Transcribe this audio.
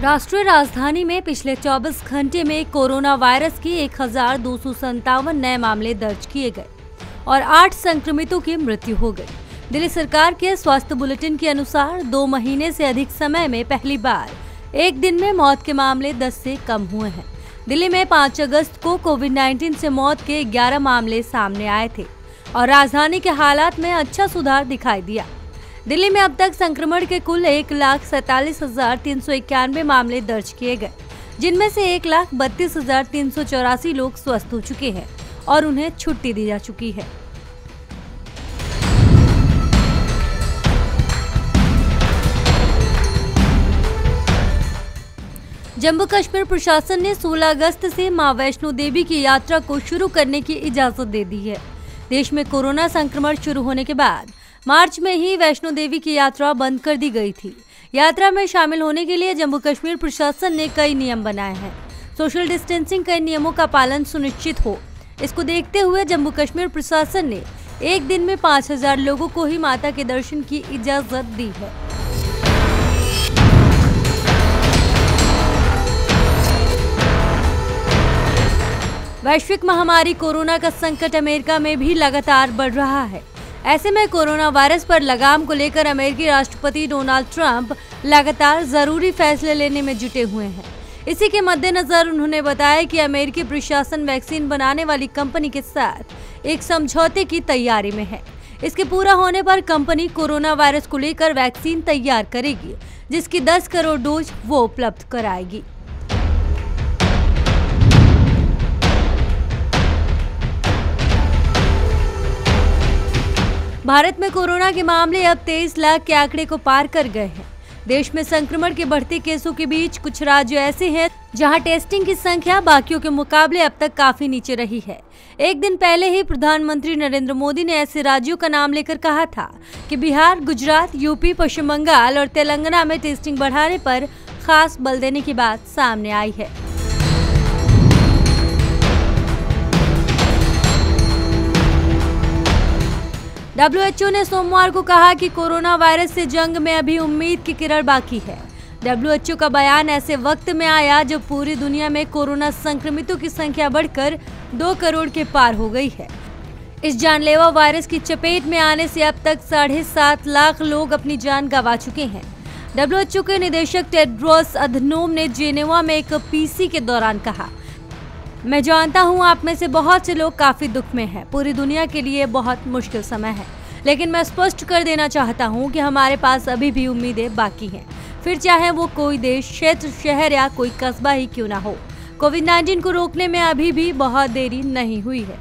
राष्ट्रीय राजधानी में पिछले 24 घंटे में कोरोना वायरस के एक हज़ार दो सौ सतावन नए मामले दर्ज किए गए और आठ संक्रमितों की मृत्यु हो गई। दिल्ली सरकार के स्वास्थ्य बुलेटिन के अनुसार दो महीने से अधिक समय में पहली बार एक दिन में मौत के मामले 10 से कम हुए हैं। दिल्ली में 5 अगस्त को कोविड 19 से मौत के 11 मामले सामने आए थे और राजधानी के हालात में अच्छा सुधार दिखाई दिया। दिल्ली में अब तक संक्रमण के कुल एक लाख सैतालीस हज़ार तीन सौ इक्यानवे मामले दर्ज किए गए, जिनमें से एक लाख बत्तीस हज़ार तीन सौ चौरासी लोग स्वस्थ हो चुके हैं और उन्हें छुट्टी दी जा चुकी है। जम्मू कश्मीर प्रशासन ने 16 अगस्त से माँ वैष्णो देवी की यात्रा को शुरू करने की इजाज़त दे दी है। देश में कोरोना संक्रमण शुरू होने के बाद मार्च में ही वैष्णो देवी की यात्रा बंद कर दी गई थी। यात्रा में शामिल होने के लिए जम्मू कश्मीर प्रशासन ने कई नियम बनाए हैं। सोशल डिस्टेंसिंग के नियमों का पालन सुनिश्चित हो। इसको देखते हुए जम्मू कश्मीर प्रशासन ने एक दिन में पाँच हज़ार लोगों को ही माता के दर्शन की इजाज़त दी है। वैश्विक महामारी कोरोना का संकट अमेरिका में भी लगातार बढ़ रहा है। ऐसे में कोरोना वायरस पर लगाम को लेकर अमेरिकी राष्ट्रपति डोनाल्ड ट्रंप लगातार ज़रूरी फैसले लेने में जुटे हुए हैं। इसी के मद्देनजर उन्होंने बताया कि अमेरिकी प्रशासन वैक्सीन बनाने वाली कंपनी के साथ एक समझौते की तैयारी में है। इसके पूरा होने पर कंपनी कोरोना वायरस को लेकर वैक्सीन तैयार करेगी, जिसकी 10 करोड़ डोज वो उपलब्ध कराएगी। भारत में कोरोना के मामले अब तेईस लाख के आंकड़े को पार कर गए हैं। देश में संक्रमण के बढ़ते केसों के बीच कुछ राज्य ऐसे हैं जहाँ टेस्टिंग की संख्या बाकियों के मुकाबले अब तक काफ़ी नीचे रही है। एक दिन पहले ही प्रधानमंत्री नरेंद्र मोदी ने ऐसे राज्यों का नाम लेकर कहा था कि बिहार, गुजरात, यूपी, पश्चिम बंगाल और तेलंगाना में टेस्टिंग बढ़ाने पर खास बल देने की बात सामने आई है। डब्ल्यूएचओ ने सोमवार को कहा कि कोरोना वायरस से जंग में अभी उम्मीद की किरण बाकी है। डब्ल्यूएचओ का बयान ऐसे वक्त में आया जब पूरी दुनिया में कोरोना संक्रमितों की संख्या बढ़कर दो करोड़ के पार हो गई है। इस जानलेवा वायरस की चपेट में आने से अब तक साढ़े सात लाख लोग अपनी जान गंवा चुके हैं। डब्ल्यूएचओ के निदेशक टेड्रोस अधनोम ने जेनेवा में एक पीसी के दौरान कहा मैं जानता हूँ आप में से बहुत से लोग काफ़ी दुख में हैं। पूरी दुनिया के लिए बहुत मुश्किल समय है। लेकिन मैं स्पष्ट कर देना चाहता हूँ कि हमारे पास अभी भी उम्मीदें बाकी हैं। फिर चाहे वो कोई देश, क्षेत्र, शहर या कोई कस्बा ही क्यों ना हो। कोविड 19 को रोकने में अभी भी बहुत देरी नहीं हुई है।